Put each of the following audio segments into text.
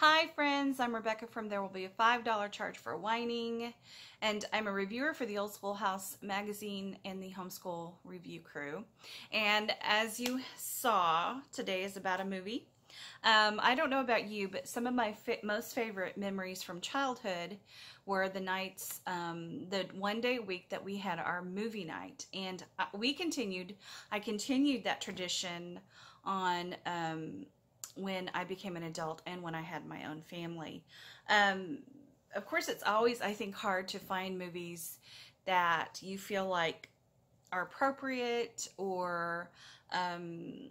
Hi friends, I'm Rebekah from There Will Be a $5 Charge for Whining, and I'm a reviewer for the Old Schoolhouse magazine and the Homeschool Review crew. And as you saw, today is about a movie. Um, I don't know about you, but some of my most favorite memories from childhood were the nights, um, the one day week that we had our movie night. And we continued, I continued that tradition on um, when I became an adult and when I had my own family. Um, of course, it's always, I think, hard to find movies that you feel like are appropriate or, um,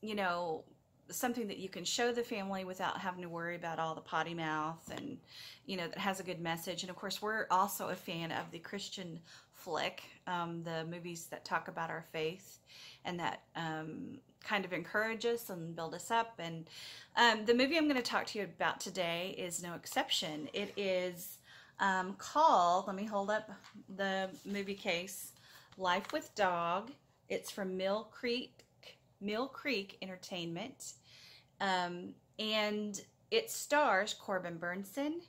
you know, something that you can show the family without having to worry about all the potty mouth and you know that has a good message and of course we're also a fan of the christian flick um, the movies that talk about our faith and that um, kind of encourage us and build us up. And um, the movie I'm going to talk to you about today is no exception. It is um, called, let me hold up the movie case, Life with Dog. It's from Mill Creek, Mill Creek Entertainment. Um, and it stars Corbin Bernsen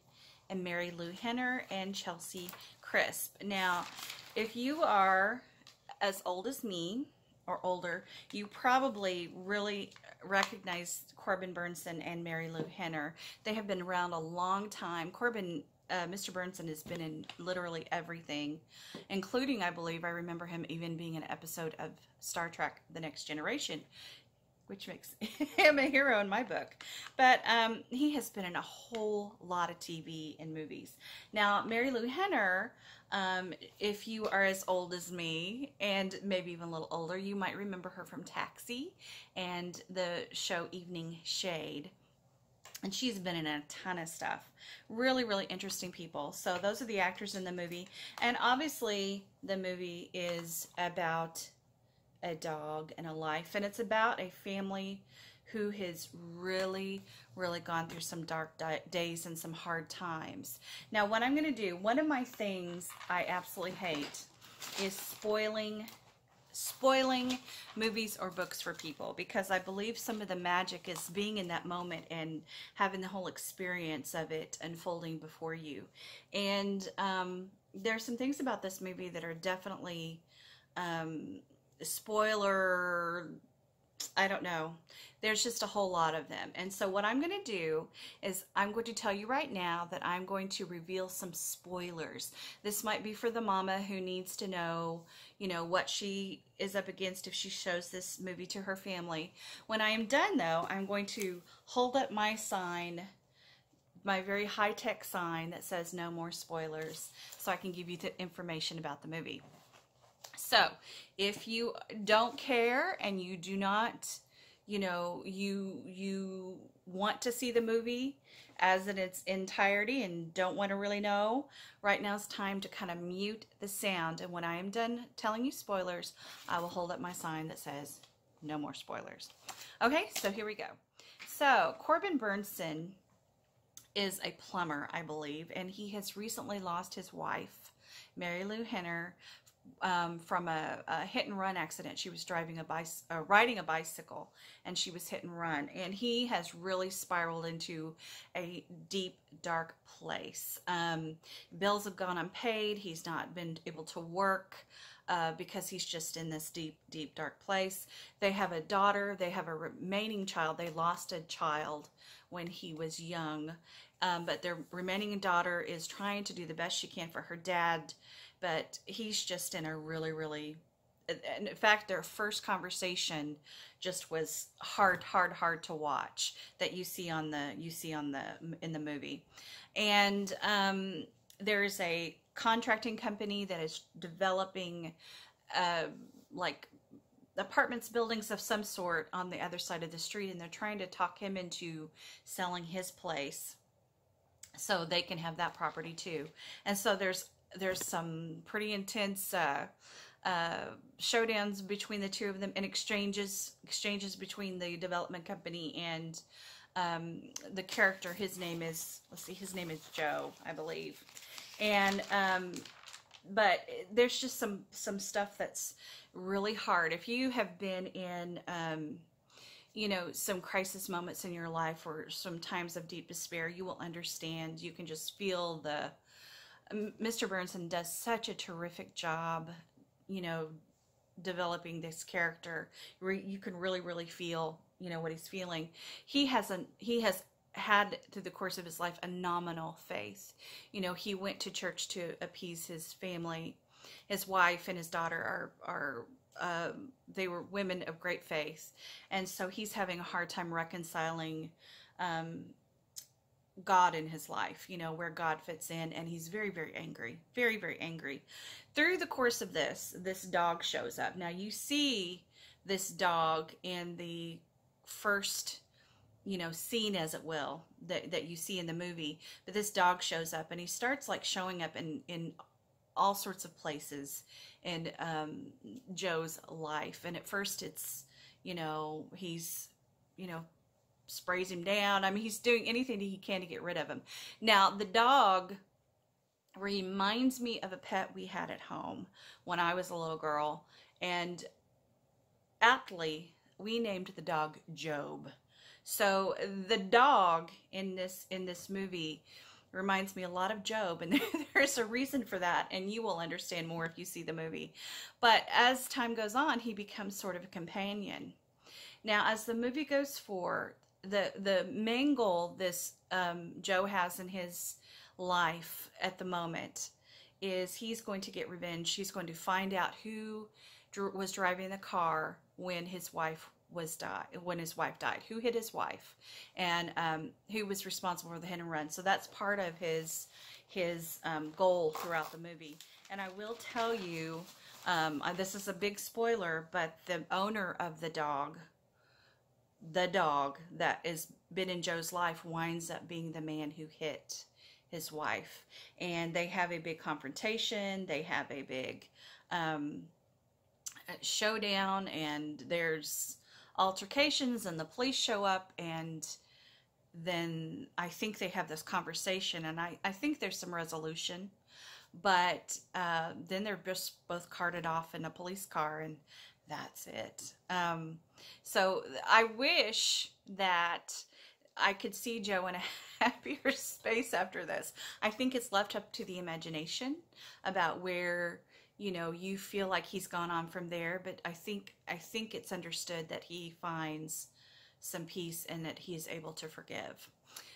and Marilu Henner and Chelsea Crisp. Now, if you are as old as me, or older, you probably really recognize Corbin Bernsen and Marilu Henner. They have been around a long time. Corbin, uh, Mr. Bernsen has been in literally everything, including, I believe, I remember him even being an episode of Star Trek The Next Generation which makes him a hero in my book. But um, he has been in a whole lot of TV and movies. Now, Marilu Henner, um, if you are as old as me and maybe even a little older, you might remember her from Taxi and the show Evening Shade. And she's been in a ton of stuff. Really, really interesting people. So those are the actors in the movie. And obviously, the movie is about a dog and a life. And it's about a family who has really, really gone through some dark days and some hard times. Now, what I'm going to do, one of my things I absolutely hate is spoiling spoiling movies or books for people because I believe some of the magic is being in that moment and having the whole experience of it unfolding before you. And um, are some things about this movie that are definitely um, spoiler I don't know. There's just a whole lot of them. And so what I'm going to do is I'm going to tell you right now that I'm going to reveal some spoilers. This might be for the mama who needs to know, you know, what she is up against if she shows this movie to her family. When I am done though, I'm going to hold up my sign my very high-tech sign that says no more spoilers so I can give you the information about the movie. So if you don't care and you do not, you know, you, you want to see the movie as in its entirety and don't want to really know, right now is time to kind of mute the sound. And when I am done telling you spoilers, I will hold up my sign that says no more spoilers. Okay, so here we go. So Corbin Bernsen is a plumber, I believe, and he has recently lost his wife, Marilu Henner, um, from a, a, hit and run accident. She was driving a bicy- uh, riding a bicycle and she was hit and run. And he has really spiraled into a deep, dark place. Um, bills have gone unpaid. He's not been able to work. Uh, because he's just in this deep, deep, dark place. They have a daughter. They have a remaining child. They lost a child when he was young, um, but their remaining daughter is trying to do the best she can for her dad but he's just in a really, really in fact, their first conversation just was hard, hard, hard to watch that you see on the you see on the in the movie, and um, there's a contracting company that is developing uh, like apartments, buildings of some sort on the other side of the street, and they're trying to talk him into selling his place so they can have that property too. And so there's there's some pretty intense uh, uh, showdowns between the two of them and exchanges exchanges between the development company and um, the character. His name is let's see, his name is Joe, I believe, and um, but there's just some some stuff that's really hard. If you have been in um, you know, some crisis moments in your life or some times of deep despair, you will understand. You can just feel the. Mr. Bernsen does such a terrific job, you know, developing this character. You can really, really feel, you know, what he's feeling. He has a he has had through the course of his life a nominal faith. You know, he went to church to appease his family. His wife and his daughter are are um, they were women of great faith, and so he's having a hard time reconciling um, God in his life. You know where God fits in, and he's very very angry, very very angry. Through the course of this, this dog shows up. Now you see this dog in the first you know, scene as it will that, that you see in the movie. But this dog shows up and he starts like showing up in, in all sorts of places in um, Joe's life. And at first it's, you know, he's, you know, sprays him down. I mean, he's doing anything he can to get rid of him. Now, the dog reminds me of a pet we had at home when I was a little girl. And aptly, we named the dog Job so the dog in this in this movie reminds me a lot of Job, and there's a reason for that, and you will understand more if you see the movie. But as time goes on, he becomes sort of a companion. Now, as the movie goes forward, the the main goal this um, Joe has in his life at the moment is he's going to get revenge. He's going to find out who was driving the car when his wife was died when his wife died who hit his wife and um, who was responsible for the hit and run so that's part of his his um, goal throughout the movie and i will tell you um, uh, this is a big spoiler but the owner of the dog the dog that has been in joe's life winds up being the man who hit his wife. And they have a big confrontation. They have a big um, showdown. And there's altercations and the police show up. And then I think they have this conversation. And I, I think there's some resolution. But uh, then they're just both carted off in a police car. And that's it. Um, so I wish that I could see Joe in a happier space after this. I think it's left up to the imagination about where you know you feel like he's gone on from there but i think i think it's understood that he finds some peace and that he is able to forgive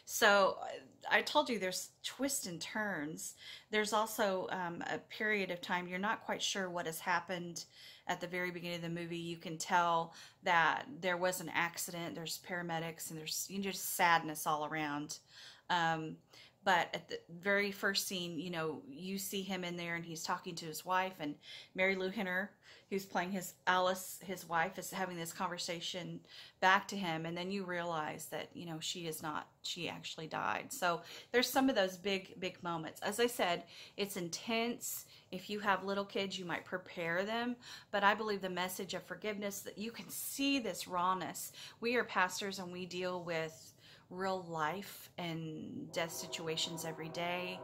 so i told you there's twists and turns there's also um, a period of time you're not quite sure what has happened at the very beginning of the movie you can tell that there was an accident there's paramedics and there's you know, just sadness all around. Um, but at the very first scene, you know, you see him in there and he's talking to his wife and Marilu Henner, who's playing his Alice, his wife, is having this conversation back to him. And then you realize that, you know, she is not, she actually died. So there's some of those big, big moments. As I said, it's intense. If you have little kids, you might prepare them. But I believe the message of forgiveness that you can see this rawness. We are pastors and we deal with real life and death situations every day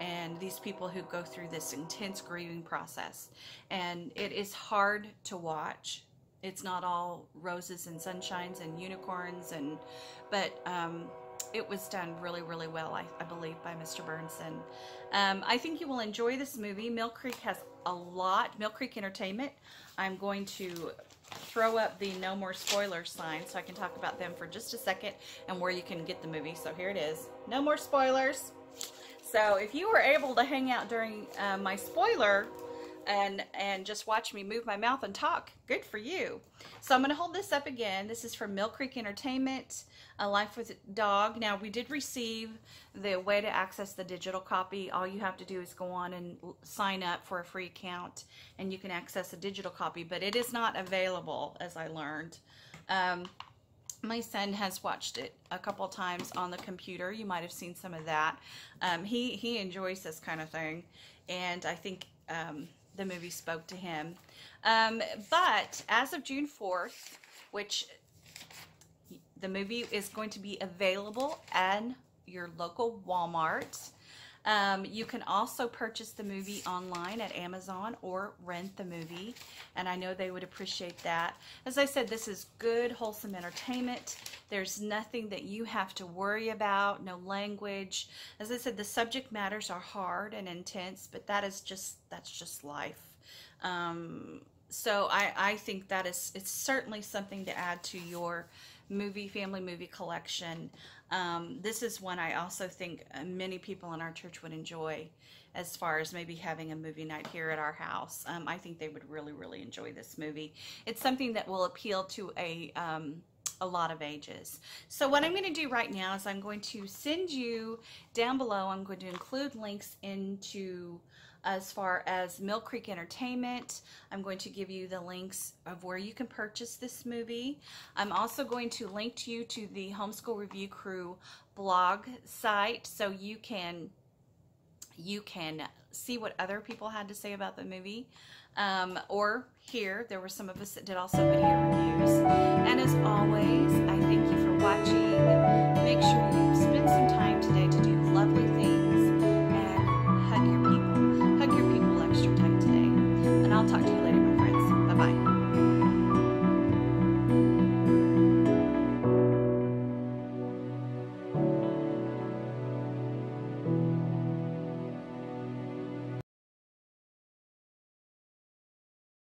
and these people who go through this intense grieving process. And it is hard to watch. It's not all roses and sunshines and unicorns and but um, it was done really, really well, I, I believe, by Mr. Bernsen. Um, I think you will enjoy this movie. Mill Creek has a lot. Mill Creek Entertainment. I'm going to throw up the no more spoilers sign so I can talk about them for just a second and where you can get the movie. So here it is. No more spoilers. So if you were able to hang out during uh, my spoiler and and just watch me move my mouth and talk. Good for you. So I'm going to hold this up again. This is from Mill Creek Entertainment, A Life with a Dog. Now we did receive the way to access the digital copy. All you have to do is go on and sign up for a free account and you can access a digital copy, but it is not available as I learned. Um, my son has watched it a couple times on the computer. You might have seen some of that. Um, he, he enjoys this kind of thing. And I think um, the movie spoke to him. Um, but as of June 4th, which the movie is going to be available at your local Walmart. Um, you can also purchase the movie online at Amazon or rent the movie, and I know they would appreciate that. As I said, this is good, wholesome entertainment. There's nothing that you have to worry about, no language. As I said, the subject matters are hard and intense, but that is just that's just life. Um, so I, I think that is it's certainly something to add to your movie family movie collection. Um, this is one I also think uh, many people in our church would enjoy as far as maybe having a movie night here at our house. Um, I think they would really, really enjoy this movie. It's something that will appeal to a um, a lot of ages. So what I'm going to do right now is I'm going to send you down below, I'm going to include links into as far as Mill Creek Entertainment. I'm going to give you the links of where you can purchase this movie. I'm also going to link you to the Homeschool Review Crew blog site so you can you can see what other people had to say about the movie. Um, or here, there were some of us that did also video reviews.